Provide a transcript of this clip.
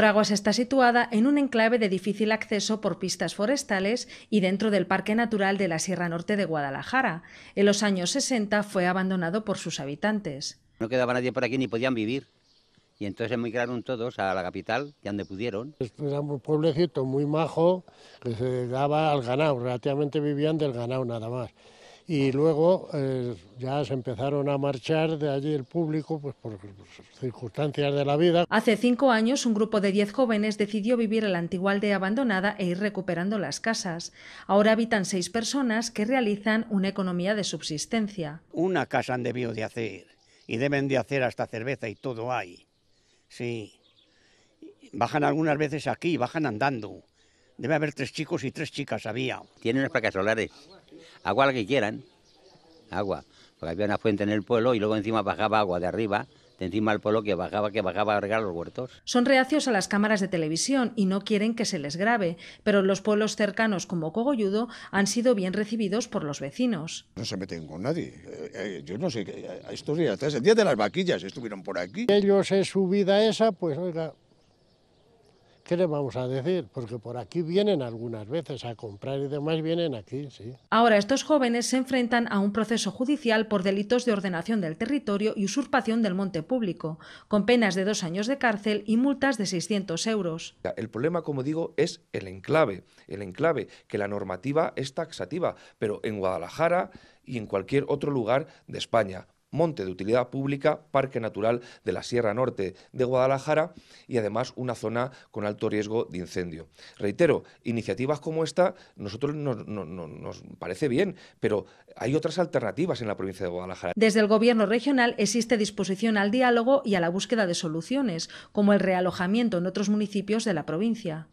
Fraguas está situada en un enclave de difícil acceso por pistas forestales y dentro del Parque Natural de la Sierra Norte de Guadalajara. En los años 60 fue abandonado por sus habitantes. No quedaba nadie por aquí ni podían vivir. Y entonces emigraron todos a la capital, y donde pudieron. Era un pueblecito muy majo que se daba al ganado, relativamente vivían del ganado nada más y luego eh, ya se empezaron a marchar de allí el público pues por circunstancias de la vida. Hace cinco años un grupo de diez jóvenes decidió vivir en la antigua aldea abandonada e ir recuperando las casas. Ahora habitan seis personas que realizan una economía de subsistencia. Una casa han debido de hacer y deben de hacer hasta cerveza y todo hay. Sí. Bajan algunas veces aquí, bajan andando. Debe haber tres chicos y tres chicas, había. Tienen unas placas solares agua la que quieran, agua, porque había una fuente en el pueblo y luego encima bajaba agua de arriba, de encima del pueblo que bajaba, que bajaba a regar los huertos. Son reacios a las cámaras de televisión y no quieren que se les grabe, pero los pueblos cercanos como Cogolludo han sido bien recibidos por los vecinos. No se meten con nadie. Eh, eh, yo no sé, estos días, el día de las vaquillas estuvieron por aquí. Ellos es su vida esa, pues oiga, ¿Qué le vamos a decir? Porque por aquí vienen algunas veces a comprar y demás vienen aquí, sí. Ahora estos jóvenes se enfrentan a un proceso judicial por delitos de ordenación del territorio y usurpación del monte público, con penas de dos años de cárcel y multas de 600 euros. El problema, como digo, es el enclave, el enclave, que la normativa es taxativa, pero en Guadalajara y en cualquier otro lugar de España monte de utilidad pública, Parque Natural de la Sierra Norte de Guadalajara y además una zona con alto riesgo de incendio. Reitero, iniciativas como esta nosotros nos, nos parece bien, pero hay otras alternativas en la provincia de Guadalajara. Desde el Gobierno regional existe disposición al diálogo y a la búsqueda de soluciones, como el realojamiento en otros municipios de la provincia.